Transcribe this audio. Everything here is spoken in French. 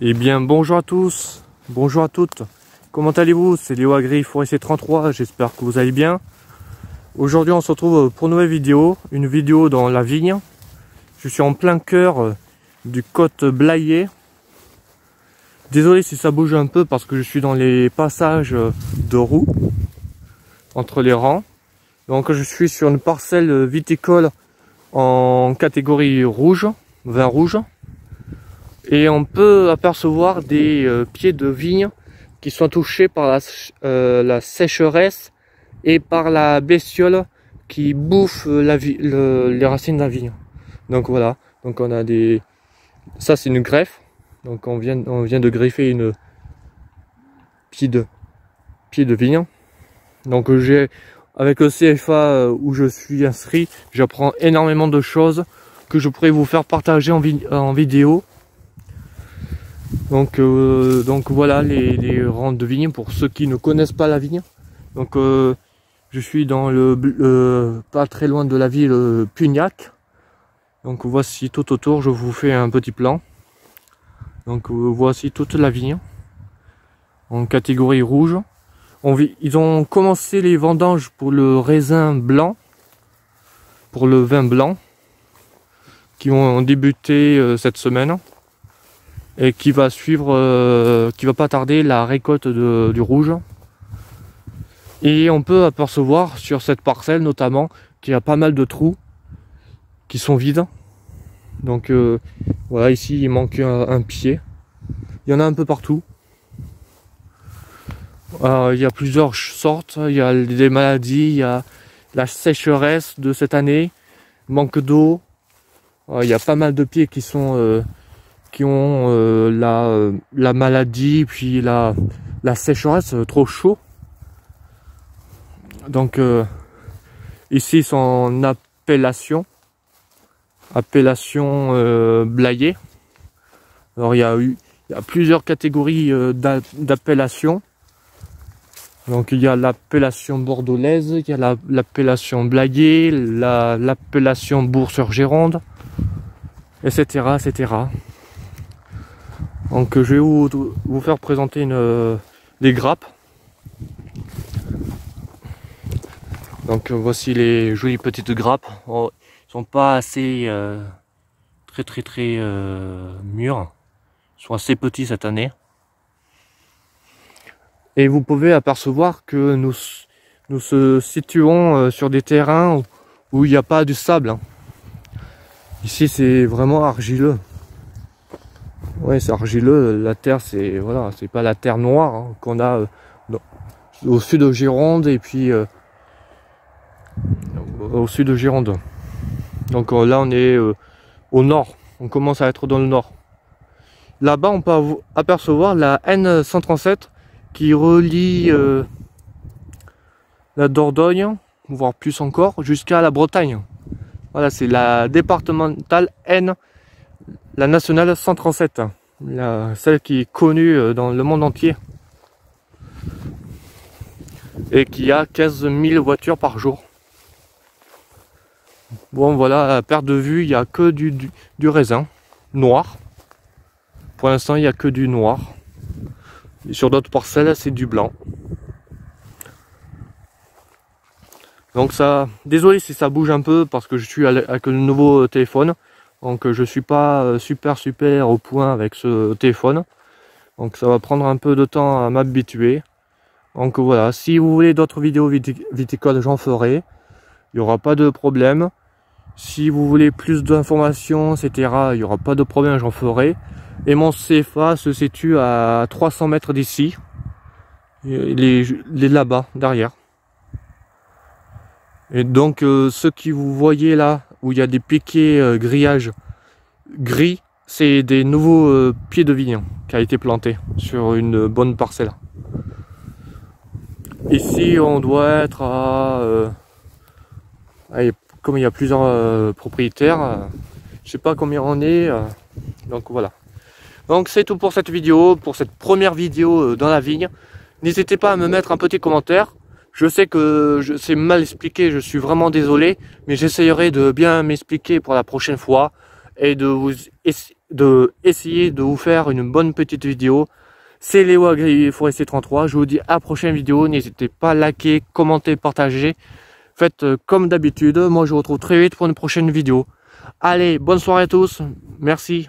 Eh bien bonjour à tous, bonjour à toutes, comment allez-vous? C'est Léo Agri Forestier 33, j'espère que vous allez bien. Aujourd'hui on se retrouve pour une nouvelle vidéo, une vidéo dans la vigne. Je suis en plein cœur du côte Blayé. Désolé si ça bouge un peu parce que je suis dans les passages de roues entre les rangs. Donc je suis sur une parcelle viticole en catégorie rouge, vin rouge et on peut apercevoir des euh, pieds de vigne qui sont touchés par la, euh, la, sécheresse et par la bestiole qui bouffe la les racines de la vigne. Donc voilà, donc on a des, ça c'est une greffe, donc on vient, on vient de greffer une pied de pied de vigne. Donc j'ai avec le CFA euh, où je suis inscrit, j'apprends énormément de choses que je pourrais vous faire partager en vidéo donc, euh, donc voilà les, les, rangs de vigne pour ceux qui ne connaissent pas la vigne. Donc euh, je suis dans le pas très loin de la ville Pugnac. Donc voici tout autour, je vous fais un petit plan. Donc euh, voici toute la vigne en catégorie rouge. Ils ont commencé les vendanges pour le raisin blanc, pour le vin blanc, qui ont débuté cette semaine et qui va suivre, euh, qui va pas tarder la récolte du rouge. Et on peut apercevoir sur cette parcelle notamment qu'il y a pas mal de trous qui sont vides. Donc euh, voilà, ici il manque un, pied. Il y en a un peu partout. il y a plusieurs sortes. Il y a des maladies, il y a la sécheresse de cette année, manque d'eau. il y a pas mal de pieds qui sont euh, qui ont euh, la, euh, la maladie, puis la, la sécheresse, euh, trop chaud. Donc ici sont en appellation, appellation euh, Blayé. Alors il y a eu y plusieurs catégories d'appellation. Donc il y a l'appellation bordelaise, il y a l'appellation Blayé, l'appellation Bourg-sur-Gironde, etc., etc. Donc je vais vous, vous faire présenter une, euh, les grappes. Donc voici les jolies petites grappes. Oh, ils sont pas assez euh, très très très euh, mûrs. Ils sont assez petits cette année. Et vous pouvez apercevoir que nous, nous se situons sur des terrains où il n'y a pas du sable. Hein. Ici c'est vraiment argileux. Ouais, c'est argileux. La terre, c'est voilà, c'est pas la terre noire hein, qu'on a euh, au sud de Gironde et puis euh, au sud de Gironde. Donc euh, là, on est au nord. On commence à être dans le nord. Là-bas, on peut apercevoir la N137 qui relie la Dordogne, voire plus encore, jusqu'à la Bretagne. Voilà, c'est la départementale N la nationale 137, la, celle qui est connue euh, dans le monde entier et qui a 15 000 voitures par jour. Bon voilà, à perte de vue, il n'y a que du, du, raisin noir. Pour l'instant, il n'y a que du noir. Et sur d'autres parcelles, c'est du blanc. Donc ça, désolé si ça bouge un peu parce que je suis avec le nouveau téléphone. Donc je suis pas euh, super super au point avec ce téléphone. Donc ça va prendre un peu de temps à m'habituer. Donc voilà, si vous voulez d'autres vidéos viticoles, j'en ferai. Il n'y aura pas de problème. Si vous voulez plus d'informations, etc., il n'y aura pas de problème, j'en ferai. Et mon CFA se situe à 300 mètres d'ici. Il est, là-bas, derrière. Et donc, euh, ce qui vous voyez là, où il y a des piquets euh, grillages gris, c'est des nouveaux euh, pieds de vigne qui a été planté sur une bonne parcelle. Ici, on doit être à... Euh, comme il y a plusieurs propriétaires, je sais pas combien on est, donc voilà. Donc c'est tout pour cette vidéo, pour cette première vidéo dans la vigne. N'hésitez pas à me mettre un petit commentaire je sais que c'est mal expliqué, je suis vraiment désolé, mais j'essayerai de bien m'expliquer pour la prochaine fois et de vous de essayer de vous faire une bonne petite vidéo. C'est Léo Agri Forestier 33. Je vous dis à la prochaine vidéo. N'hésitez pas à liker, commenter, partager. Faites euh, comme d'habitude. Moi, je vous retrouve très vite pour une prochaine vidéo. Allez, bonne soirée à tous. Merci.